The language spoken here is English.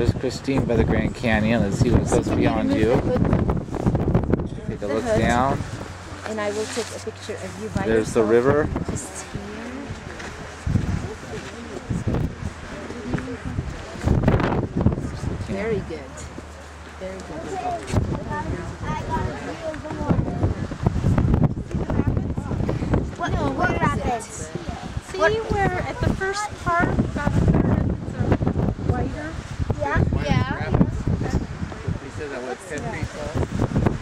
There's Cristine by the Grand Canyon. Let's see what goes beyond you. Take a look hood. down. And I will take a picture of you by There's the river. Just here. Very good. Very good. What, what rapids? See where at the first part, about a third are whiter? Yeah. Yeah. He said that